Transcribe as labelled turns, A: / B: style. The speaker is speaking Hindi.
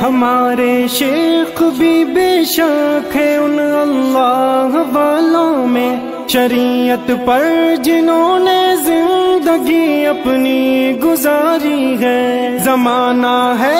A: हमारे शेख भी बेशक है उन अल्लाह वालों में। शरीयत पर जिन्होंने ज़िंदगी अपनी गुजारी है। जमाना है